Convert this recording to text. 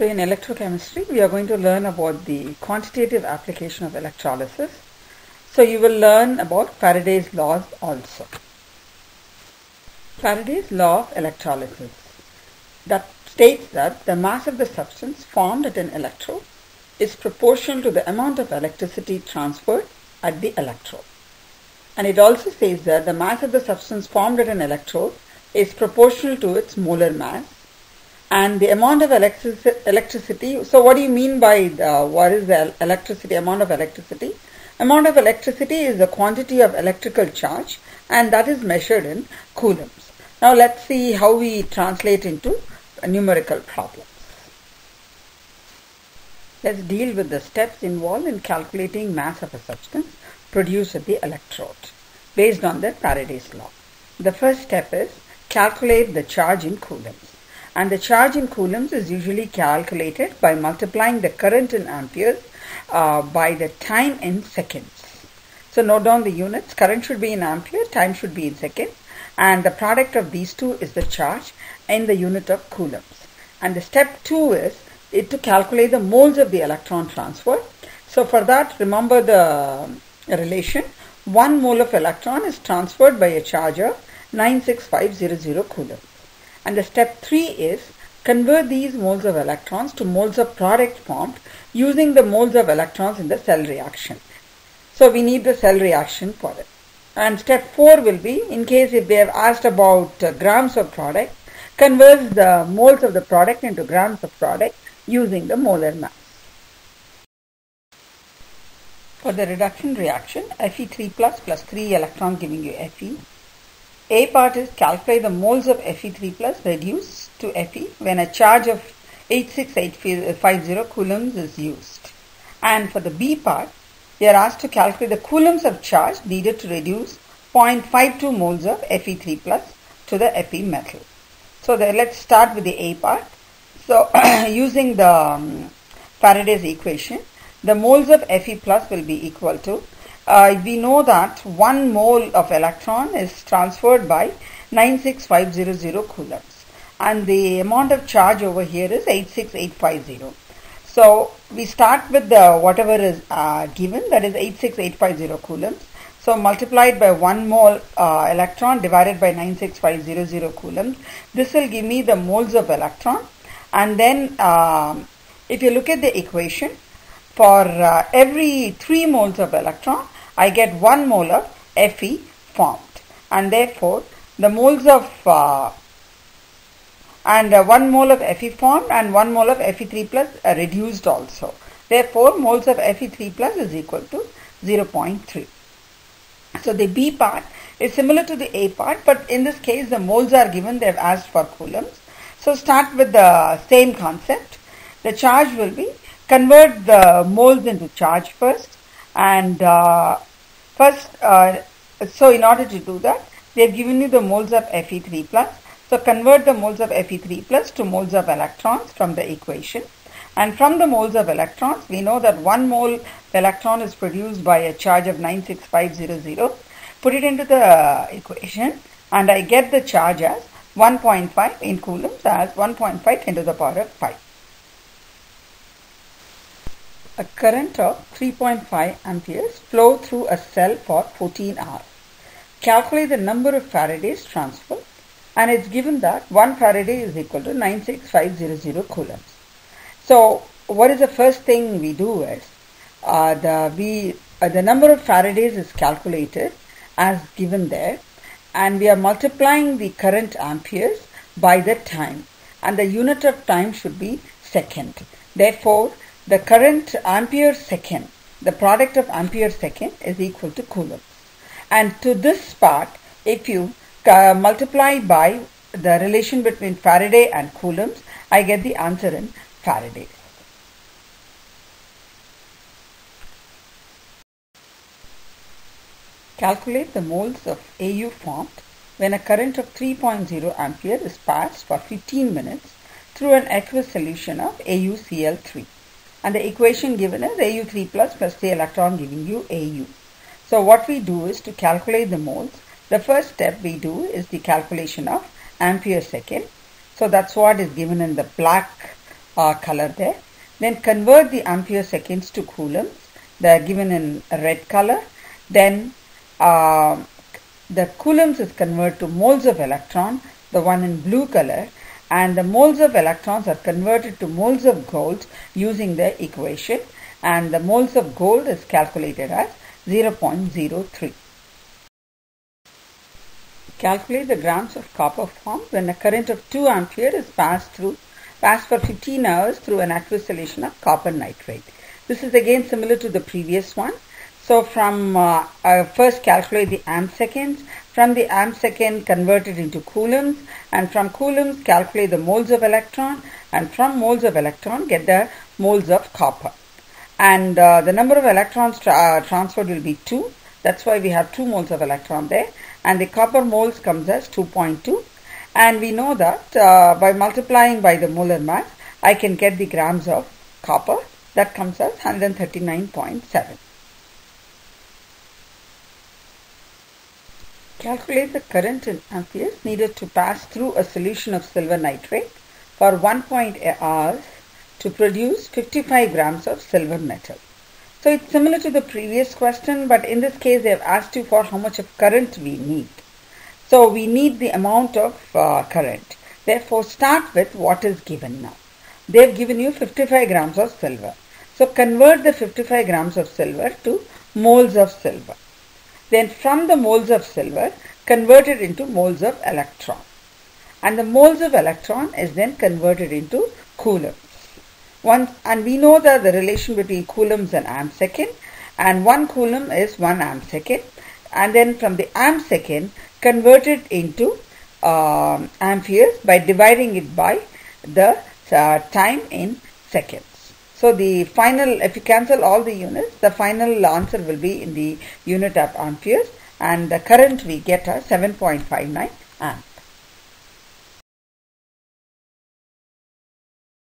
So in electrochemistry, we are going to learn about the quantitative application of electrolysis. So you will learn about Faraday's laws also. Faraday's law of electrolysis that states that the mass of the substance formed at an electrode is proportional to the amount of electricity transferred at the electrode. And it also says that the mass of the substance formed at an electrode is proportional to its molar mass and the amount of electric- electricity. So, what do you mean by the, what is the electricity? Amount of electricity. Amount of electricity is the quantity of electrical charge, and that is measured in coulombs. Now, let's see how we translate into numerical problems. Let's deal with the steps involved in calculating mass of a substance produced at the electrode based on the Faraday's law. The first step is calculate the charge in coulombs and the charge in coulombs is usually calculated by multiplying the current in amperes uh, by the time in seconds. So note down the units. Current should be in ampere, time should be in seconds, and the product of these two is the charge in the unit of coulombs. And the step two is it to calculate the moles of the electron transfer. So for that, remember the relation. One mole of electron is transferred by a charge of 96500 coulombs. And the step 3 is convert these moles of electrons to moles of product formed using the moles of electrons in the cell reaction. So we need the cell reaction for it. And step 4 will be, in case if they have asked about uh, grams of product, convert the moles of the product into grams of product using the molar mass. For the reduction reaction, Fe3 plus plus 3 electron giving you Fe a part is calculate the moles of Fe3 plus reduced to Fe when a charge of 86850 coulombs is used. And for the B part, we are asked to calculate the coulombs of charge needed to reduce 0.52 moles of Fe3 plus to the Fe metal. So the, let's start with the A part. So using the um, Faraday's equation, the moles of Fe plus will be equal to uh, we know that one mole of electron is transferred by 96500 coulombs and the amount of charge over here is 86850. So we start with the whatever is uh, given that is 86850 coulombs. So multiplied by 1 mole uh, electron divided by 96500 coulombs. This will give me the moles of electron and then um, if you look at the equation for uh, every 3 moles of electron I get 1 mole of Fe formed and therefore the moles of uh, and uh, 1 mole of Fe formed and 1 mole of Fe3 plus uh, reduced also. Therefore moles of Fe3 plus is equal to 0.3. So the B part is similar to the A part but in this case the moles are given they have asked for coulombs. So start with the same concept. The charge will be convert the moles into charge first and uh, First, uh, so in order to do that, they have given you the moles of Fe3 plus. So convert the moles of Fe3 plus to moles of electrons from the equation. And from the moles of electrons, we know that one mole electron is produced by a charge of 96500. Put it into the equation and I get the charge as 1.5 in coulombs as 1.5 into the power of 5 a current of 3.5 amperes flow through a cell for 14 hours. Calculate the number of Faradays transferred and it's given that 1 Faraday is equal to 96500 coulombs. So what is the first thing we do is uh, the, we, uh, the number of Faradays is calculated as given there and we are multiplying the current amperes by the time and the unit of time should be second. Therefore, the current ampere second, the product of ampere second is equal to coulomb. And to this part, if you uh, multiply by the relation between Faraday and coulombs, I get the answer in Faraday. Calculate the moles of AU formed when a current of 3.0 ampere is passed for 15 minutes through an aqueous solution of AuCl3 and the equation given is Au3 plus plus the electron giving you Au. So what we do is to calculate the moles. The first step we do is the calculation of ampere second. So that's what is given in the black uh, color there. Then convert the ampere seconds to coulombs. They are given in red color. Then uh, the coulombs is converted to moles of electron, the one in blue color, and the moles of electrons are converted to moles of gold using the equation and the moles of gold is calculated as 0.03. Calculate the grams of copper formed when a current of 2 ampere is passed through passed for 15 hours through an aqueous solution of copper nitrate. This is again similar to the previous one. So from uh, first calculate the amp seconds, from the amp second convert it into coulombs, and from coulombs calculate the moles of electron, and from moles of electron get the moles of copper. And uh, the number of electrons tra- uh, transferred will be 2. That's why we have 2 moles of electron there and the copper moles comes as 2.2 and we know that uh, by multiplying by the molar mass I can get the grams of copper that comes as 139.7. Calculate the current in amperes needed to pass through a solution of silver nitrate for 1.8 hours to produce 55 grams of silver metal. So it's similar to the previous question, but in this case they have asked you for how much of current we need. So we need the amount of uh, current. Therefore start with what is given now. They have given you 55 grams of silver. So convert the 55 grams of silver to moles of silver. Then from the moles of silver, converted into moles of electron. And the moles of electron is then converted into coulombs. One, and we know that the relation between coulombs and amp second and one coulomb is one amp second and then from the amp second converted into uh, amperes by dividing it by the uh, time in seconds. So the final, if you cancel all the units, the final answer will be in the unit of amperes and the current we get are 7.59 amps.